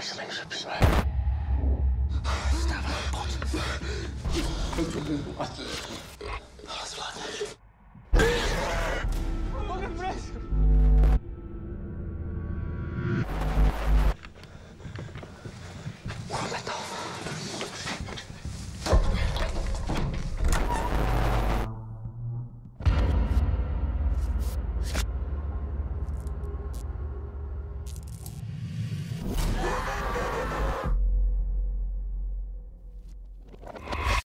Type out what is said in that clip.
Wstawaj, pot. Rozładaj.